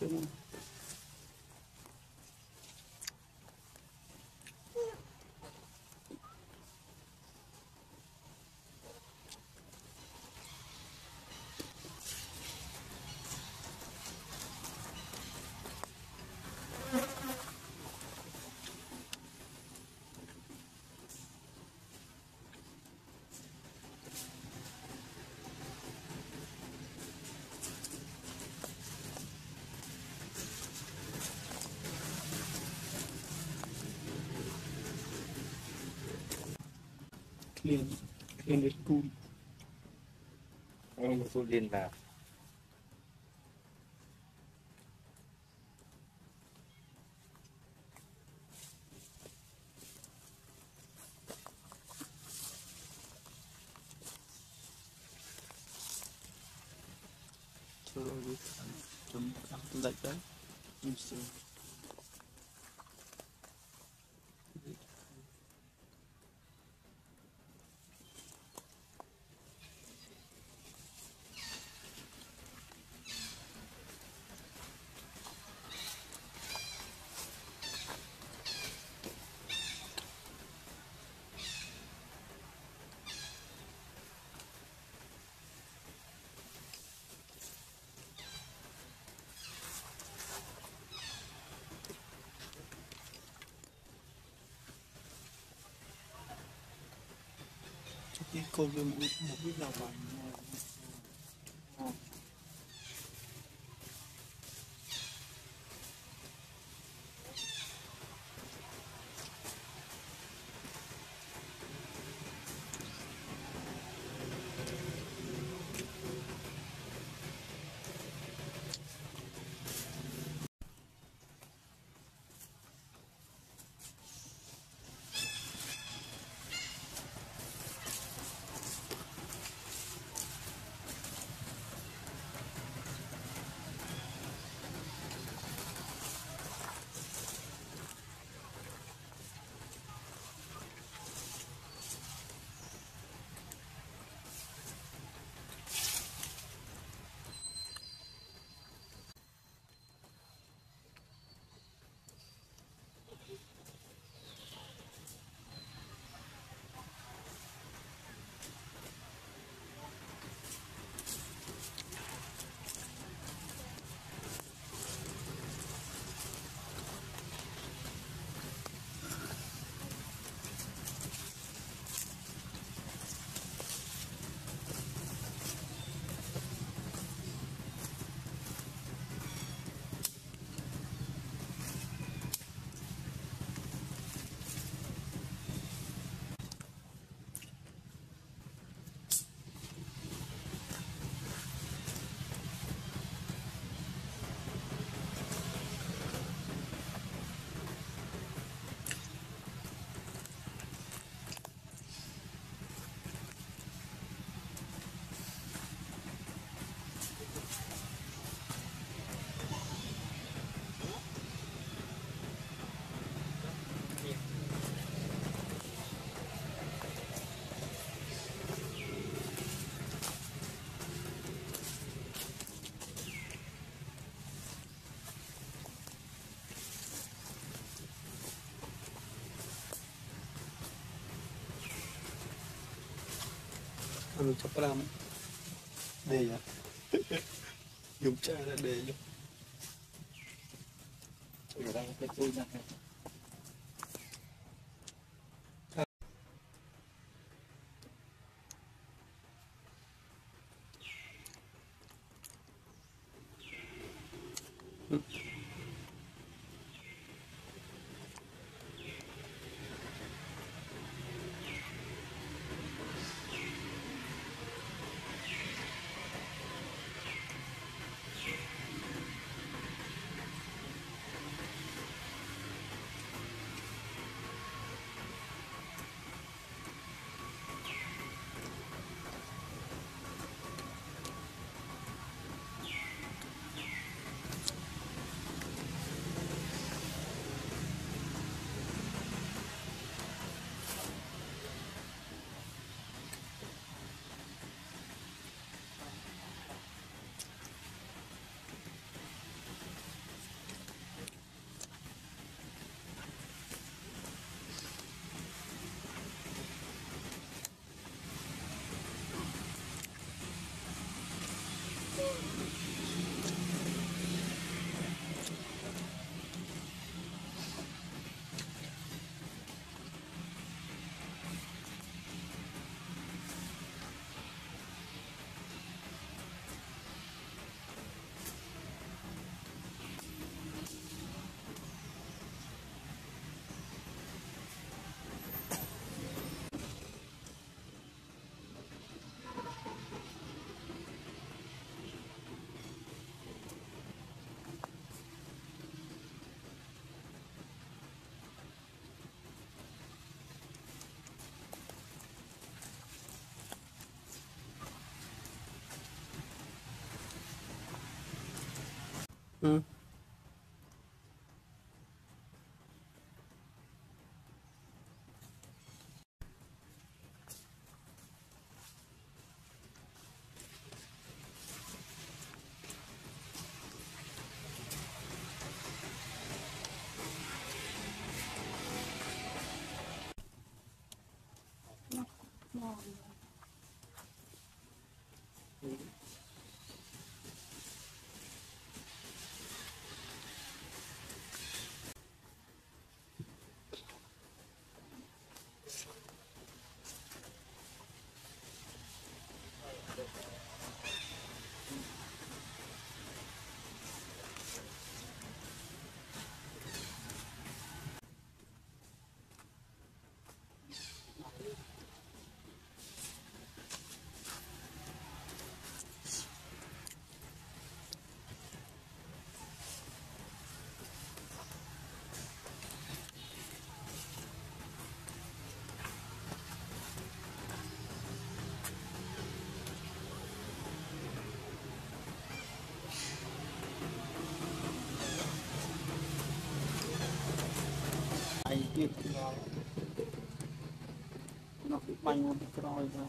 Mr. Moore? en, en the school. Ang school din na. So, some, Thank you. 我就不会了吧。Nào bằng Ano sa pram. Đây ទៀតដល់នោះបាញ់មកក្រោយទៅ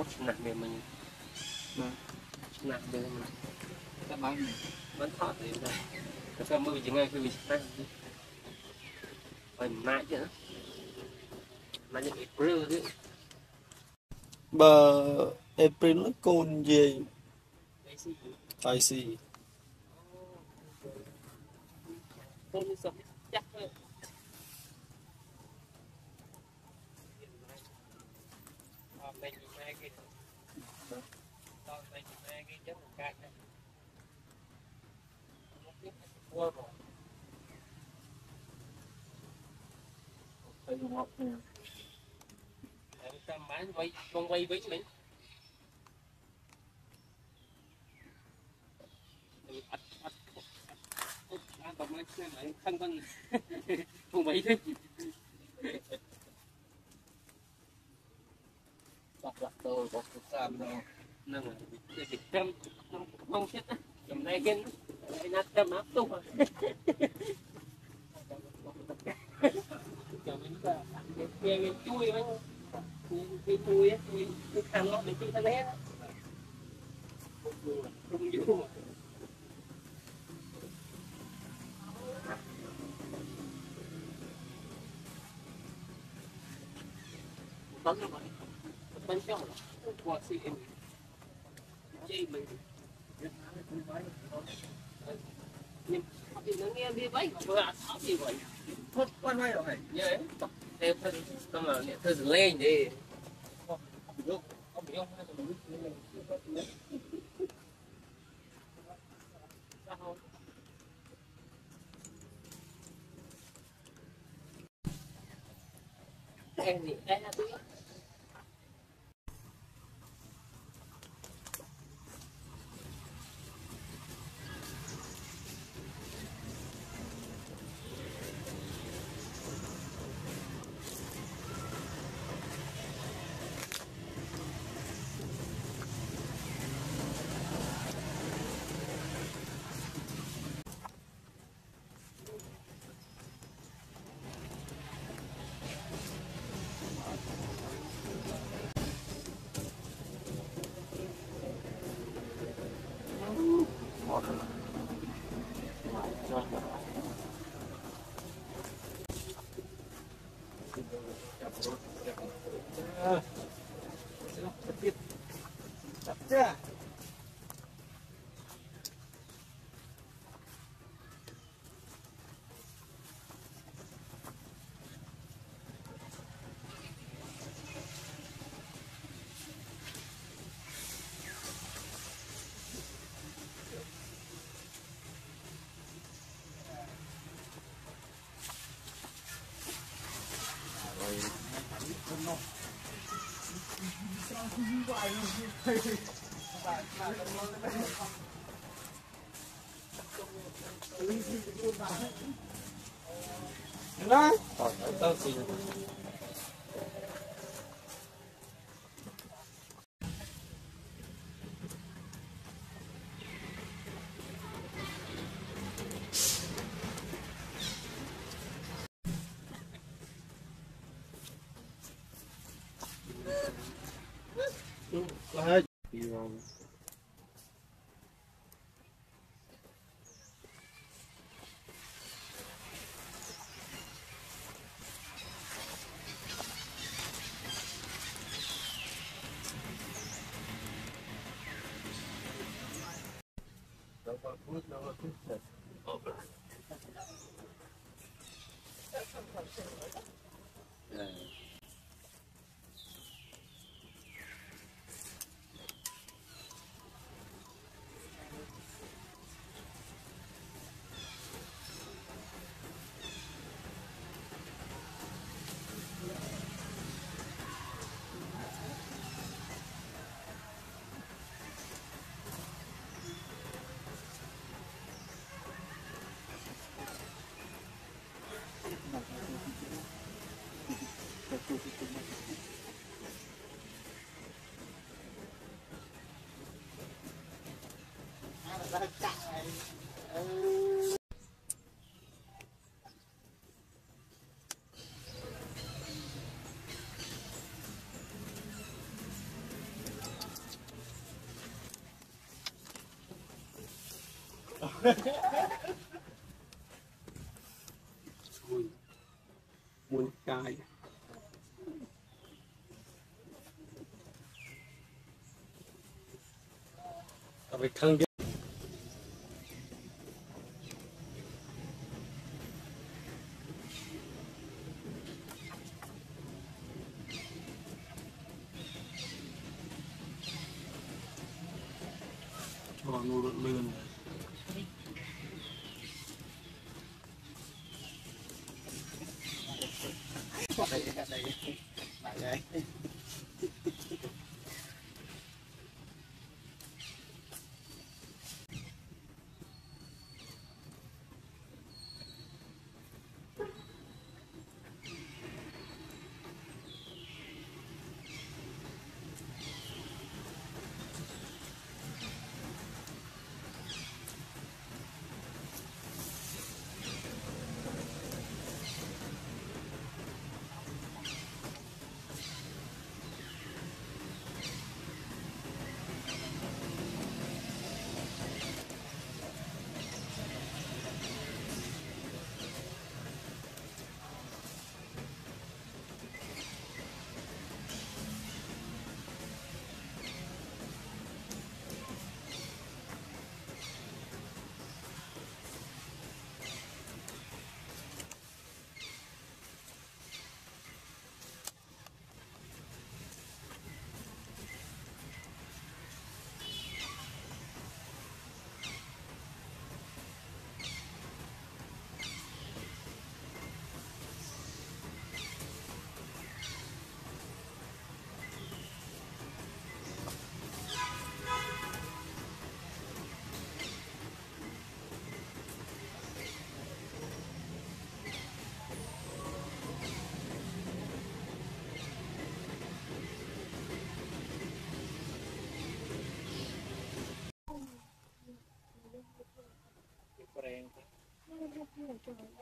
ពុតឆ្នាំវាមិញឆ្នាំវាមិញតែបានមិនថតទេតែតែមើលវាយ៉ាងណាគឺវាឆ្នាំហើយមិនណាច់ទេណាណាច់វាព្រឺទេបើអេព្រិលកូនយាយអីស៊ីតៃស៊ីពុំសុខចាស់ទៅ cái này không biết nó mua rồi phải quay con quay với mình ắt ắt ăn bọc máy lại không con không bị thế bọc lặt đồ bọc sao đâu nâng mong chết á. Cầm đây kia đây nát trăm áp tung cầm mình là mình chui với cái chui á, cái khăn nó để chui thân hết không vô Tấn nó vậy bên trong qua chi mình nhưng thì nó nghe đi vậy vừa tháo gì vậy thôi quan hay rồi nhớ em thân cơ mà nhận thân lên đi không bị không hay em thì em là tôi Yeah. 你 呢来到自了 Who's number fifth? Muôn cài Tại vì thân 이쪽으로.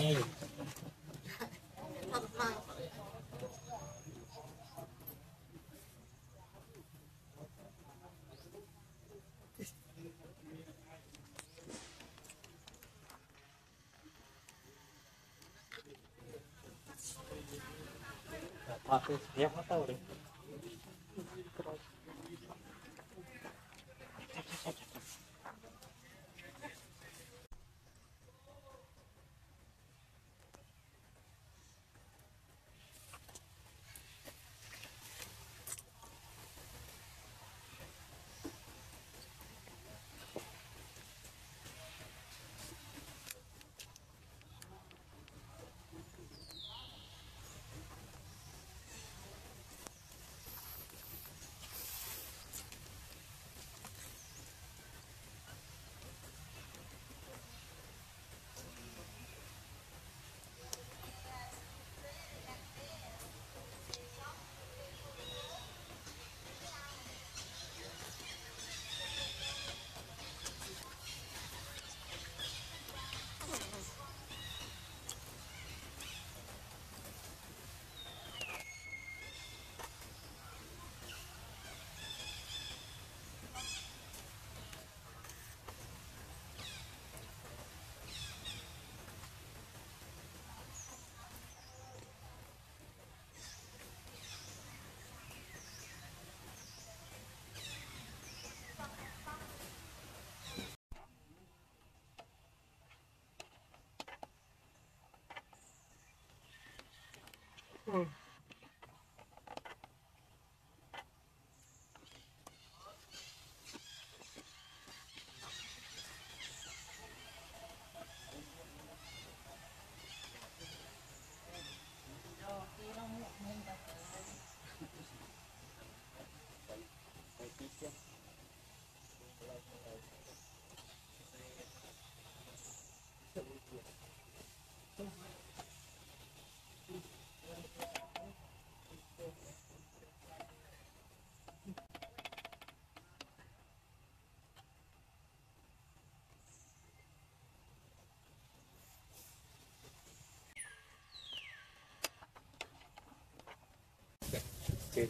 에이. 아, 그, 예약했다 그래. 对